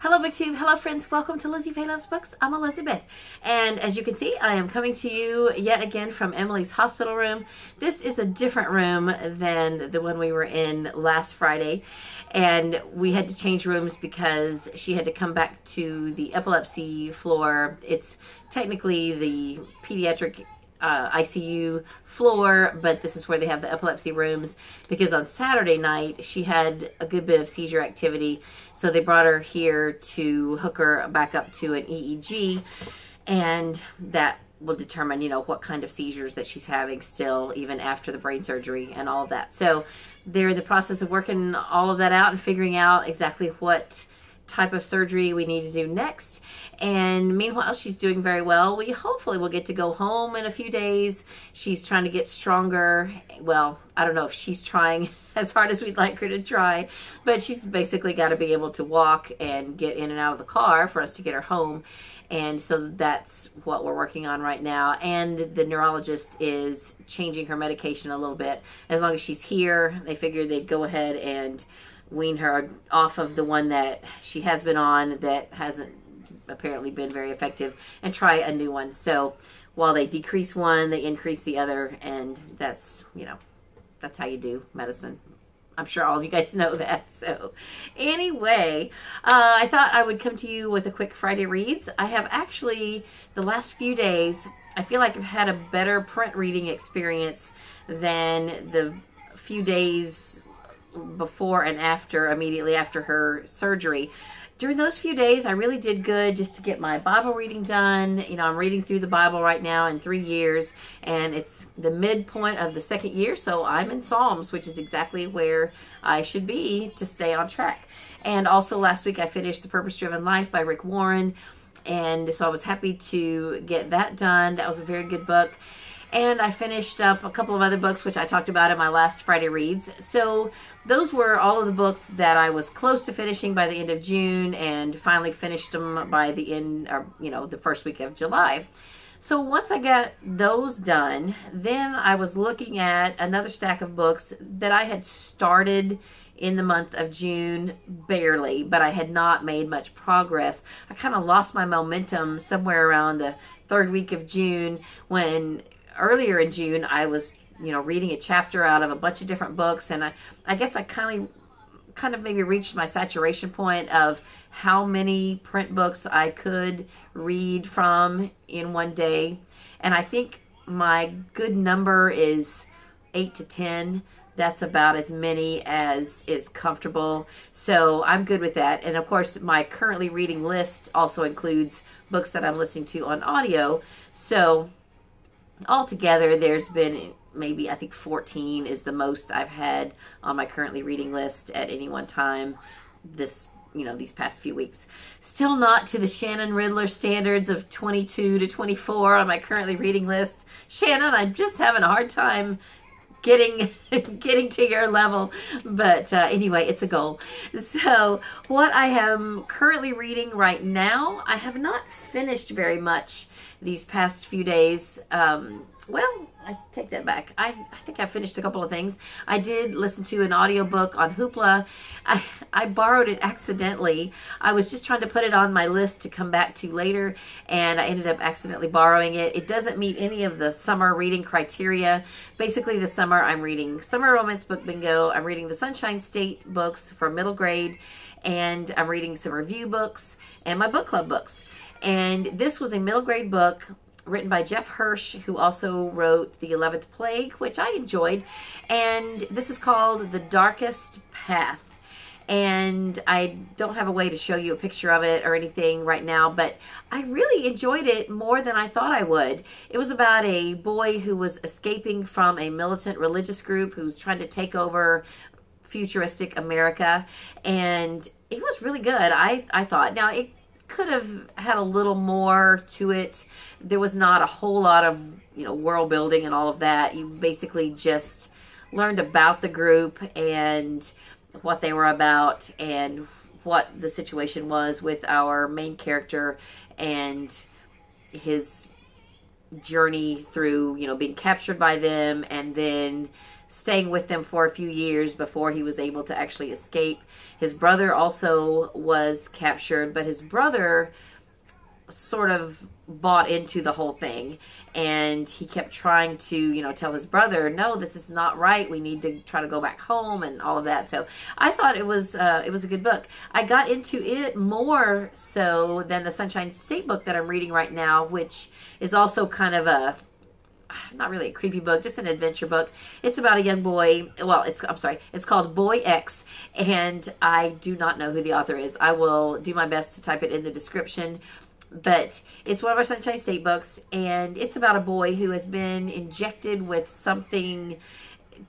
Hello BookTube, hello friends, welcome to Lizzie Faye Loves Books. I'm Elizabeth, and as you can see, I am coming to you yet again from Emily's hospital room. This is a different room than the one we were in last Friday, and we had to change rooms because she had to come back to the epilepsy floor. It's technically the pediatric uh, ICU floor, but this is where they have the epilepsy rooms because on Saturday night she had a good bit of seizure activity. So they brought her here to hook her back up to an EEG, and that will determine, you know, what kind of seizures that she's having still, even after the brain surgery and all of that. So they're in the process of working all of that out and figuring out exactly what type of surgery we need to do next. And meanwhile, she's doing very well. We hopefully will get to go home in a few days. She's trying to get stronger. Well, I don't know if she's trying as hard as we'd like her to try, but she's basically got to be able to walk and get in and out of the car for us to get her home. And so that's what we're working on right now. And the neurologist is changing her medication a little bit. As long as she's here, they figured they'd go ahead and wean her off of the one that she has been on that hasn't apparently been very effective and try a new one. So while they decrease one, they increase the other, and that's, you know, that's how you do medicine. I'm sure all of you guys know that. So, anyway, uh, I thought I would come to you with a quick Friday reads. I have actually, the last few days, I feel like I've had a better print reading experience than the few days before and after, immediately after her surgery. During those few days, I really did good just to get my Bible reading done. You know, I'm reading through the Bible right now in three years, and it's the midpoint of the second year, so I'm in Psalms, which is exactly where I should be to stay on track. And also, last week I finished The Purpose Driven Life by Rick Warren, and so I was happy to get that done. That was a very good book. And I finished up a couple of other books, which I talked about in my last Friday reads. So those were all of the books that I was close to finishing by the end of June and finally finished them by the end, or, you know, the first week of July. So once I got those done, then I was looking at another stack of books that I had started in the month of June barely, but I had not made much progress. I kind of lost my momentum somewhere around the third week of June when earlier in June, I was, you know, reading a chapter out of a bunch of different books, and I, I guess I kind of, kind of maybe reached my saturation point of how many print books I could read from in one day, and I think my good number is eight to ten. That's about as many as is comfortable. So I'm good with that. And of course, my currently reading list also includes books that I'm listening to on audio. So altogether there's been maybe I think 14 is the most I've had on my currently reading list at any one time this you know these past few weeks. Still not to the Shannon Riddler standards of 22 to 24 on my currently reading list. Shannon I'm just having a hard time getting getting to your level but uh, anyway it's a goal so what I am currently reading right now I have not finished very much these past few days. Um, well, I take that back. I, I think I finished a couple of things. I did listen to an audiobook on Hoopla. I, I borrowed it accidentally. I was just trying to put it on my list to come back to later, and I ended up accidentally borrowing it. It doesn't meet any of the summer reading criteria. Basically, this summer I'm reading Summer Romance Book Bingo. I'm reading the Sunshine State books for middle grade, and I'm reading some review books and my book club books. And this was a middle grade book written by Jeff Hirsch, who also wrote The Eleventh Plague, which I enjoyed. And this is called The Darkest Path. And I don't have a way to show you a picture of it or anything right now, but I really enjoyed it more than I thought I would. It was about a boy who was escaping from a militant religious group who's trying to take over futuristic America. And it was really good, I, I thought. Now, it could have had a little more to it. There was not a whole lot of, you know, world building and all of that. You basically just learned about the group and what they were about and what the situation was with our main character and his journey through, you know, being captured by them and then staying with them for a few years before he was able to actually escape. His brother also was captured, but his brother sort of bought into the whole thing. And he kept trying to you know tell his brother no this is not right. We need to try to go back home and all of that. So i thought it was uh, it was a good book. I got into it more so than the sunshine state book that i'm reading right now which is also kind of a not really a creepy book, just an adventure book. It's about a young boy. Well, it's I'm sorry, it's called Boy X, and I do not know who the author is. I will do my best to type it in the description but it's one of our Sunshine State books, and it's about a boy who has been injected with something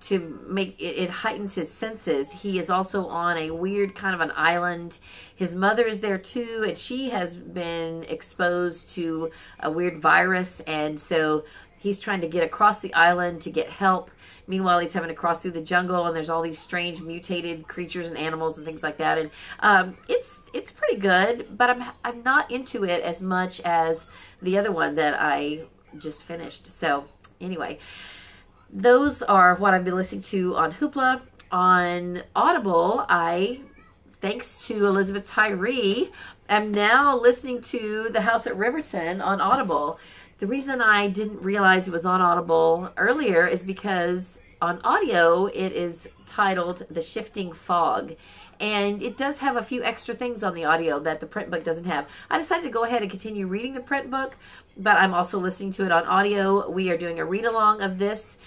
to make it, it, heightens his senses. He is also on a weird kind of an island. His mother is there too, and she has been exposed to a weird virus, and so he's trying to get across the island to get help Meanwhile, he's having to cross through the jungle, and there's all these strange mutated creatures and animals and things like that. And um, it's it's pretty good, but I'm I'm not into it as much as the other one that I just finished. So anyway, those are what I've been listening to on Hoopla. On Audible, I thanks to Elizabeth Tyree, am now listening to The House at Riverton on Audible. The reason I didn't realize it was on Audible earlier is because on audio it is titled The Shifting Fog. And it does have a few extra things on the audio that the print book doesn't have. I decided to go ahead and continue reading the print book, but I'm also listening to it on audio. We are doing a read along of this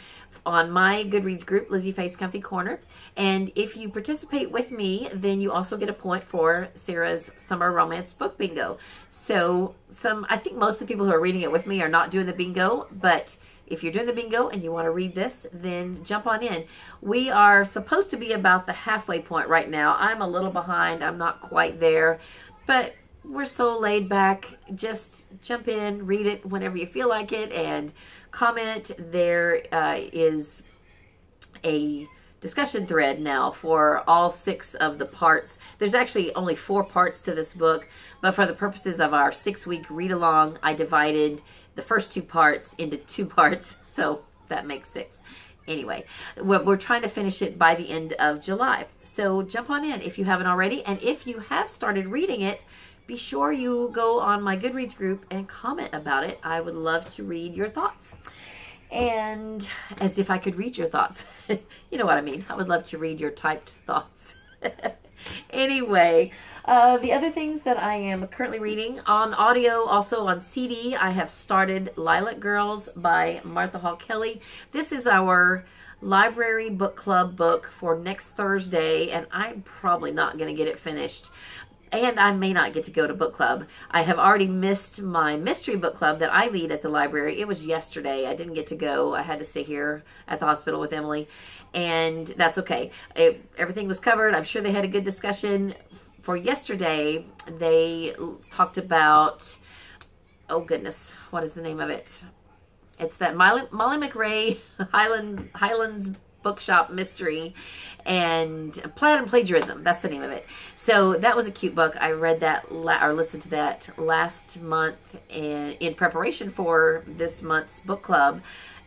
on my Goodreads group, Lizzie Faye's Comfy Corner. And if you participate with me, then you also get a point for Sarah's Summer Romance Book Bingo. So some, I think most of the people who are reading it with me are not doing the bingo, but if you're doing the bingo and you want to read this, then jump on in. We are supposed to be about the halfway point right now. I'm a little behind. I'm not quite there, but we're so laid back. Just jump in, read it whenever you feel like it, and comment. There uh, is a discussion thread now for all six of the parts. There's actually only four parts to this book, but for the purposes of our six week read along, I divided the first two parts into two parts, so that makes six. Anyway, we're trying to finish it by the end of July. So jump on in if you haven't already. And if you have started reading it, be sure you go on my Goodreads group and comment about it. I would love to read your thoughts. And as if I could read your thoughts. you know what I mean. I would love to read your typed thoughts. anyway, uh, the other things that I am currently reading on audio, also on CD, I have started Lilac Girls by Martha Hall Kelly. This is our library book club book for next Thursday, and I'm probably not going to get it finished and I may not get to go to book club. I have already missed my mystery book club that I lead at the library. It was yesterday. I didn't get to go. I had to stay here at the hospital with Emily, and that's okay. It, everything was covered. I'm sure they had a good discussion. For yesterday, they talked about, oh goodness, what is the name of it? It's that Molly, Molly MacRae Highland Highlands bookshop mystery Plaid and plagiarism. That's the name of it. So that was a cute book. I read that la- or listened to that last month in, in preparation for this month's book club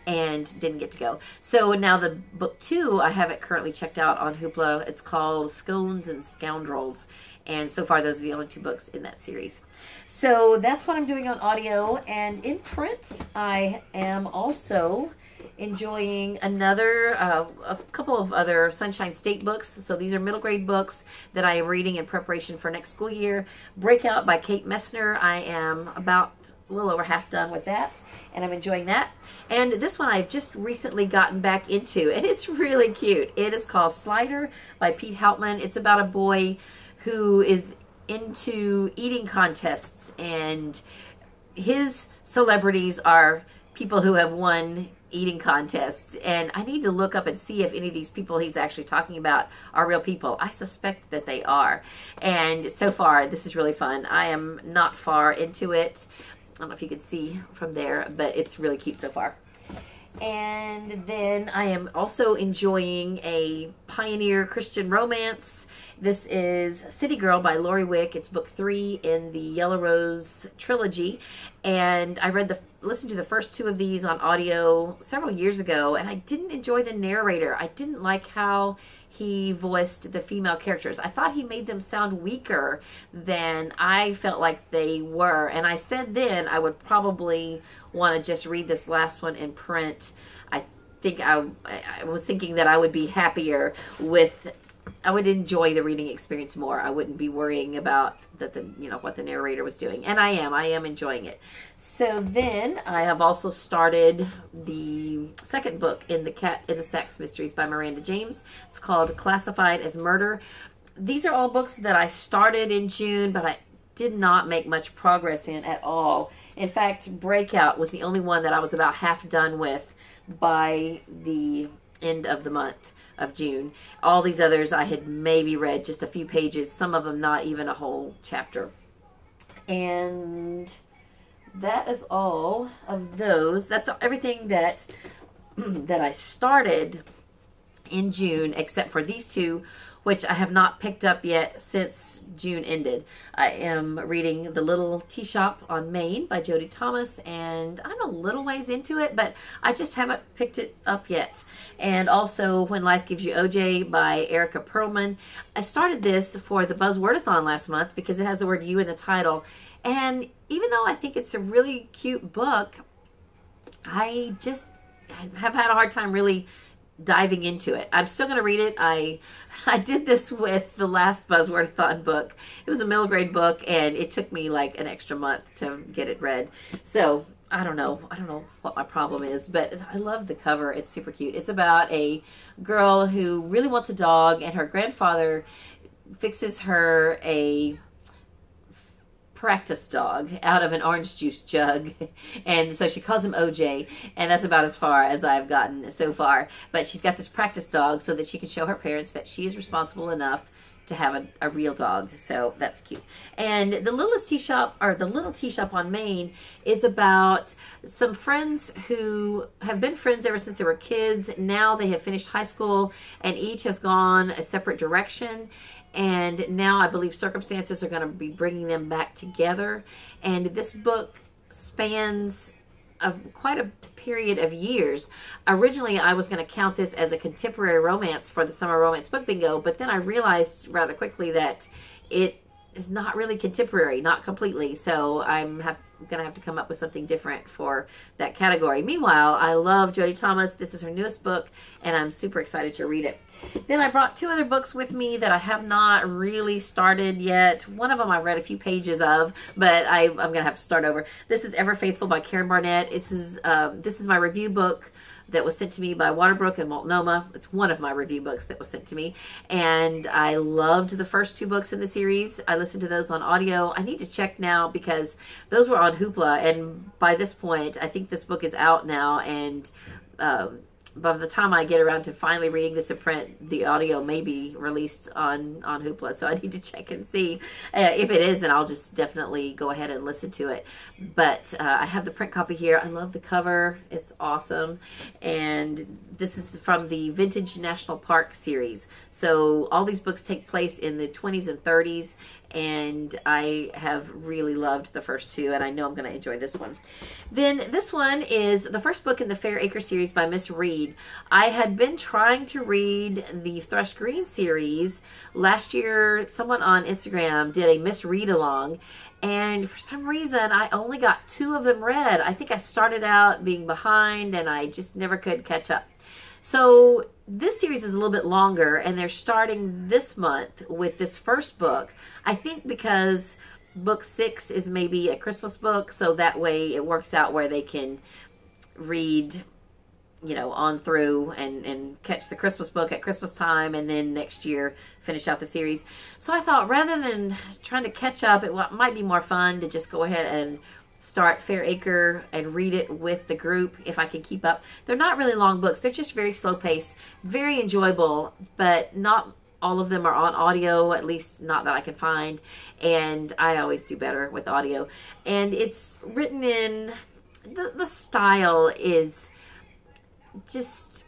and didn't get to go. So now the book two i have it currently checked out on hoopla. It's called scones and scoundrels. And so far those are the only two books in that series. So that's what i'm doing on audio. And in print i am also enjoying another, uh, a couple of other Sunshine State books. So these are middle grade books that I am reading in preparation for next school year. Breakout by Kate Messner. I am about a little over half done with that, and I'm enjoying that. And this one I've just recently gotten back into, and it's really cute. It is called Slider by Pete Hautman. It's about a boy who is into eating contests, and his celebrities are people who have won eating contests and I need to look up and see if any of these people he's actually talking about are real people. I suspect that they are. And so far this is really fun. I am not far into it. I don't know if you can see from there, but it's really cute so far. And then I am also enjoying a pioneer Christian romance. This is City Girl by Lori Wick. It's book three in the Yellow Rose trilogy. And I read the listened to the first two of these on audio several years ago, and I didn't enjoy the narrator. I didn't like how he voiced the female characters. I thought he made them sound weaker than I felt like they were. And I said then I would probably want to just read this last one in print. I think I, I was thinking that I would be happier with I would enjoy the reading experience more. I wouldn't be worrying about that the you know what the narrator was doing. And I am. I am enjoying it. So then I have also started the second book in the cat in the stacks mysteries by Miranda James. It's called Classified as Murder. These are all books that I started in June, but I did not make much progress in at all. In fact, Breakout was the only one that I was about half done with by the end of the month of June. All these others I had maybe read just a few pages, some of them not even a whole chapter. And that is all of those. That's everything that that I started in June except for these two which I have not picked up yet since June ended. I am reading The Little Tea Shop on Main by Jodi Thomas, and I'm a little ways into it, but I just haven't picked it up yet. And also When Life Gives You OJ by Erica Pearlman. I started this for the Buzzwordathon last month because it has the word you in the title. And even though I think it's a really cute book, I just have had a hard time really diving into it. I'm still going to read it. I I did this with the last Buzzwordathon book. It was a middle grade book, and it took me like an extra month to get it read. So I don't know. I don't know what my problem is, but I love the cover. It's super cute. It's about a girl who really wants a dog, and her grandfather fixes her a practice dog out of an orange juice jug. And so she calls him OJ, and that's about as far as I've gotten so far. But she's got this practice dog so that she can show her parents that she is responsible enough to have a, a real dog. So that's cute. And the littlest tea shop, or the little tea shop on Main, is about some friends who have been friends ever since they were kids. Now they have finished high school, and each has gone a separate direction and now I believe circumstances are going to be bringing them back together. And this book spans a, quite a period of years. Originally, I was going to count this as a contemporary romance for the Summer Romance Book Bingo, but then I realized rather quickly that it is not really contemporary, not completely. So I'm have, gonna have to come up with something different for that category. Meanwhile, I love Jodi Thomas. This is her newest book, and I'm super excited to read it. Then I brought two other books with me that I have not really started yet. One of them I read a few pages of, but I, am going to have to start over. This is Ever Faithful by Karen Barnett. This is, uh, this is my review book that was sent to me by Waterbrook and Multnomah. It's one of my review books that was sent to me. And I loved the first two books in the series. I listened to those on audio. I need to check now because those were on Hoopla. And by this point, I think this book is out now. And um, by the time I get around to finally reading this in print, the audio may be released on on Hoopla. So I need to check and see uh, if it is, and I'll just definitely go ahead and listen to it. But uh, I have the print copy here. I love the cover; it's awesome. And this is from the Vintage National Park series. So all these books take place in the 20s and 30s, and I have really loved the first two, and I know I'm going to enjoy this one. Then this one is the first book in the Fair Acre series by Miss Read. I had been trying to read the Thrush Green series. Last year, someone on Instagram did a Miss Read along, and for some reason, I only got two of them read. I think I started out being behind, and I just never could catch up. So this series is a little bit longer, and they're starting this month with this first book. I think because book six is maybe a Christmas book, so that way it works out where they can read you know on through and and catch the christmas book at christmas time and then next year finish out the series so i thought rather than trying to catch up it might be more fun to just go ahead and start Fair Acre and read it with the group if I can keep up. They're not really long books. They're just very slow paced, very enjoyable, but not all of them are on audio, at least not that I can find. And I always do better with audio. And it's written in, the, the style is just,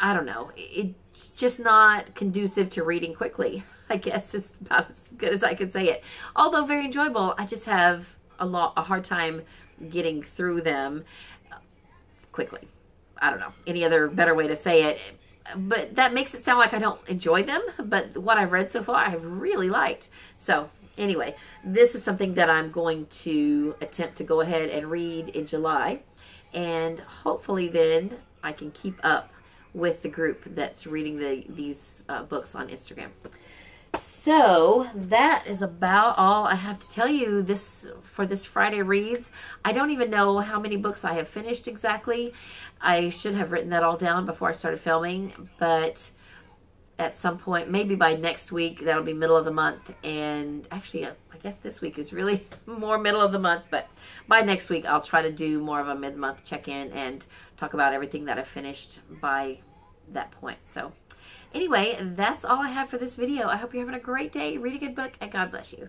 I don't know, it's just not conducive to reading quickly. I guess is about as good as I can say it. Although very enjoyable, I just have a lot a hard time getting through them quickly. I don't know any other better way to say it, but that makes it sound like I don't enjoy them. But what I've read so far, I have really liked. So anyway, this is something that I'm going to attempt to go ahead and read in July, and hopefully then I can keep up with the group that's reading the these uh, books on Instagram. So that is about all I have to tell you this for this Friday reads. I don't even know how many books I have finished exactly. I should have written that all down before I started filming, but at some point, maybe by next week, that'll be middle of the month. And actually, I guess this week is really more middle of the month, but by next week, I'll try to do more of a mid-month check-in and talk about everything that I finished by that point. So anyway, that's all I have for this video. I hope you're having a great day. Read a good book, and God bless you.